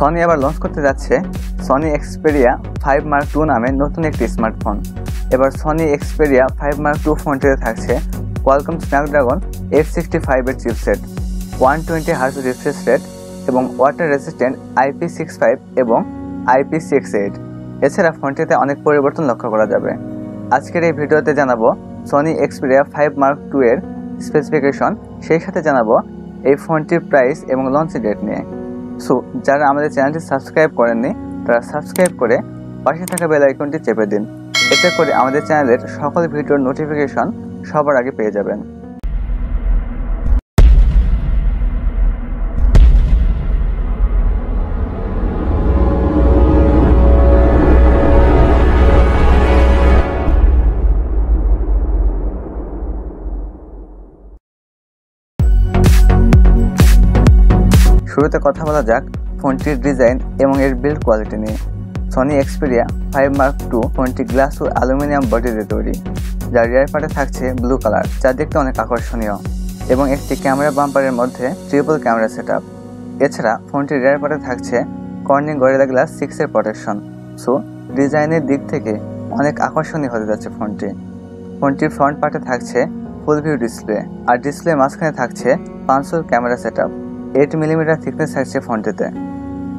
Sony আবার launch করতে যাচ্ছে Sony Xperia five Mark two নামে নতুন একটি স্মার্টফোন এবার Sony Xperia five Mark two ফোনটিতে থাকছে কোয়ালকম স্ন্যাপড্রাগন এইট সিক্সটি ফাইভের chipset one twenty hertz refresh rate এবং water resistant IP six five এবং আইপি সিক্স এইট এছাড়া ফোনটিতে অনেক পরিবর্তন লক্ষ্য করা যাবে। আজকের এই ভিডিওতে জানাব Sony Xperia five Mark two এর স্পেসিফিকেশন সেই সাথে জানাব এই ফোনটির প্রাইস এবং লঞ্চ ডেট নিয়ে। সো যারা আমাদের চ্যানেলটি সাবস্ক্রাইব করেননি, তারা সাবস্ক্রাইব করে পাশে থাকা বেল আইকনটি চেপে দিন। এতে করে আমাদের চ্যানেলের সকল ভিডিওর নোটিফিকেশন সবার আগে পেয়ে যাবেন। শুরুতে কথা বলা যাক ফোনটির ডিজাইন এবং এর বিল্ড কোয়ালিটি নিয়ে। Sony Xperia five Mark two ফোনটি গ্লাস ও অ্যালুমিনিয়াম বডিতে তৈরি, যার রিয়ার পার্টে থাকছে ব্লু কালার যা দেখতে অনেক আকর্ষণীয় এবং একটি ক্যামেরা বাম্পারের মধ্যে ট্রিপল ক্যামেরা সেট এছাড়া ফোনটির রিয়ার পার্টে থাকছে কর্নিং গরিলা গ্লাস সিক্সের প্রোটেকশন সো ডিজাইনের দিক থেকে অনেক আকর্ষণীয় হতে যাচ্ছে ফোনটি। ফোনটির ফ্রন্ট পার্টে থাকছে ফুল ভিউ ডিসপ্লে আর ডিসপ্লে মাঝখানে থাকছে পাঁচশোর camera set eight millimetre thickness থাকছে ফোনটিতে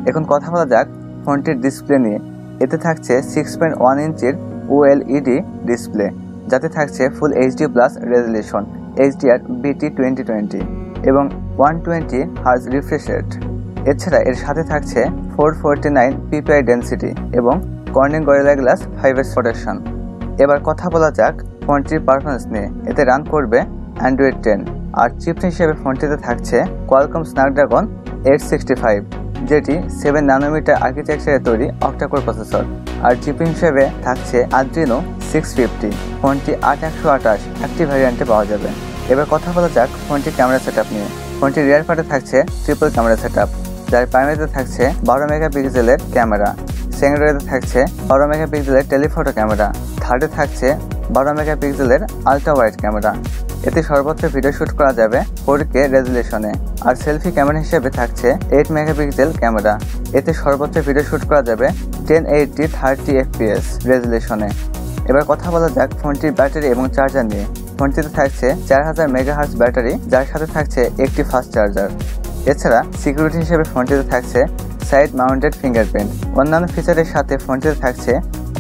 এখন কথা বলা যাক ফোনটির ডিসপ্লে নিয়ে। এতে থাকছে সিক্স পয়েন্ট ওয়ান ইঞ্চির ওএলইডি ডিসপ্লে যাতে থাকছে full HD plus resolution HDR BT twenty twenty এবং one twenty hertz refresh rate এছাড়া এর সাথে থাকছে four forty nine PPI density এবং Corning Gorilla glass five S protection এবার কথা বলা যাক ফোনটির পারফরমেন্স নিয়ে। এতে রান করবে অ্যান্ড্রয়েড টেন আর চিপ হিসেবে ফোনটিতে থাকছে Qualcomm Snapdragon eight sixty five যেটি সেভেন ন্যানোমিটার আর্কিটেকচারে তৈরি অক্টাকোর প্রসেসর আর চিপ হিসেবে থাকছে আদ্রিনো সিক্স ফিফটি ফোনটি আট একশো আঠাশ একটি ভ্যারিয়েন্টে পাওয়া যাবে। এবার কথা বলা যাক ফোনটির ক্যামেরা সেট নিয়ে। ফোনটির রিয়ার পার্টে থাকছে ট্রিপল ক্যামেরা সেট যার প্রাইমারিতে থাকছে বারো মেগাপিক্সেলের ক্যামেরা সেকেন্ডারিতে থাকছে বারো মেগাপিক্সেলের টেলিফটো ক্যামেরা থার্ডে থাকছে বারো মেগাপিক্সেলের আলট্রা ওয়াইড ক্যামেরা এতে সর্বত্র ভিডিও শুট করা যাবে ফোর কে রেজুলেশনে আর সেলফি ক্যামেরা হিসেবে থাকছে এইট মেগাপিক্সেল ক্যামেরা এতে সর্বত্র ভিডিও শুট করা যাবে টেন এইটটি থার্টি এফপিএস রেজুলেশনে এবার কথা বলা যাক ফোনটির ব্যাটারি এবং চার্জার নিয়ে। ফোনটিতে থাকছে চার হাজার মেগাহার্স ব্যাটারি, যার সাথে থাকছে একটি ফাস্ট চার্জার এছাড়া সিকিউরিটি হিসেবে ফোনটিতে থাকছে সাইড মাউন্টেড ফিঙ্গারপ্রিন্ট অন্যান্য ফিচারের সাথে ফোনটিতে থাকছে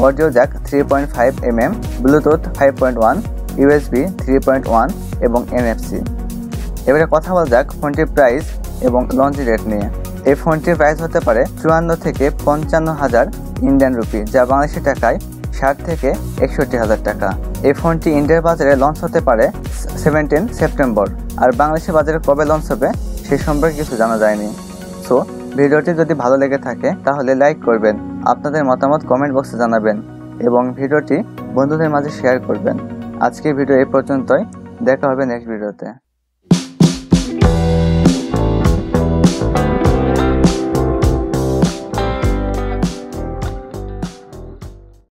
audio jack three point five M M Bluetooth five point one USB three point one এবং এনএফসি এবারে কথা বলা যাক ফোনটির প্রাইস এবং লঞ্চ রেট নিয়ে। এই ফোনটির প্রাইস হতে পারে চুয়ান্ন থেকে পঞ্চান্ন হাজার ইন্ডিয়ান রুপি যা বাংলাদেশি টাকায় ষাট থেকে একষট্টি হাজার টাকা। এই ফোনটি ইন্ডিয়ার বাজারে লঞ্চ হতে পারে সেভেন্টিন সেপ্টেম্বর আর বাংলাদেশের বাজারে কবে লঞ্চ হবে সে সম্পর্কে কিছু জানা যায়নি। সো ভিডিওটি যদি ভালো লেগে থাকে, তাহলে লাইক করবেন, আপনাদের মতামত কমেন্ট বক্সে জানাবেন এবং ভিডিওটি বন্ধুদের মাঝে শেয়ার করবেন। আজকের ভিডিও এই পর্যন্তই। দেখা হবে নেক্সট ভিডিওতে